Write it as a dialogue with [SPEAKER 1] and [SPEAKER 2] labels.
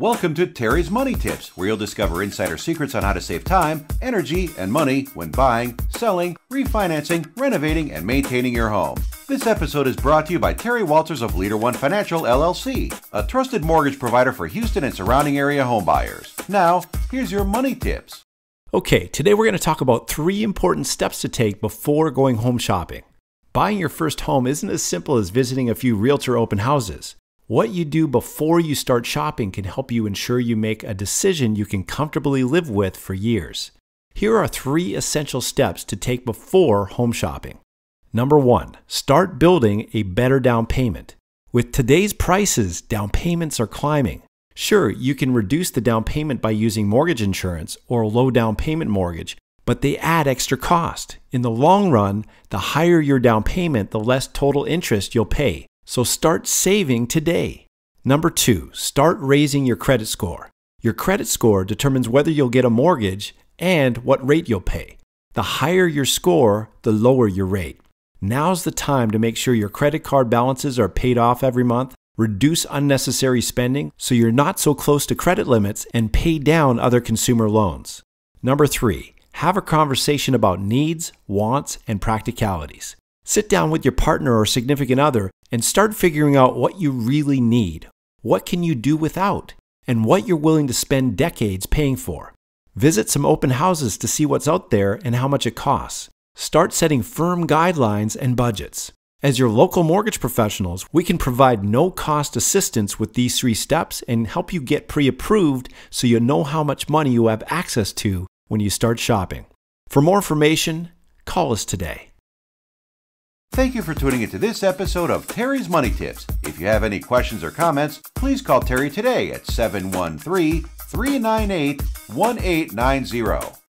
[SPEAKER 1] Welcome to Terry's Money Tips, where you'll discover insider secrets on how to save time, energy, and money when buying, selling, refinancing, renovating, and maintaining your home. This episode is brought to you by Terry Walters of LeaderOne Financial LLC, a trusted mortgage provider for Houston and surrounding area homebuyers. Now, here's your money tips.
[SPEAKER 2] Okay, today we're going to talk about three important steps to take before going home shopping. Buying your first home isn't as simple as visiting a few realtor open houses. What you do before you start shopping can help you ensure you make a decision you can comfortably live with for years. Here are three essential steps to take before home shopping. Number one, start building a better down payment. With today's prices, down payments are climbing. Sure, you can reduce the down payment by using mortgage insurance or a low down payment mortgage, but they add extra cost. In the long run, the higher your down payment, the less total interest you'll pay. So start saving today. Number two, start raising your credit score. Your credit score determines whether you'll get a mortgage and what rate you'll pay. The higher your score, the lower your rate. Now's the time to make sure your credit card balances are paid off every month, reduce unnecessary spending so you're not so close to credit limits, and pay down other consumer loans. Number three, have a conversation about needs, wants, and practicalities. Sit down with your partner or significant other and start figuring out what you really need. What can you do without? And what you're willing to spend decades paying for. Visit some open houses to see what's out there and how much it costs. Start setting firm guidelines and budgets. As your local mortgage professionals, we can provide no cost assistance with these three steps and help you get pre approved so you know how much money you have access to when you start shopping. For more information, call us today.
[SPEAKER 1] Thank you for tuning into this episode of Terry's Money Tips. If you have any questions or comments, please call Terry today at 713 398 1890.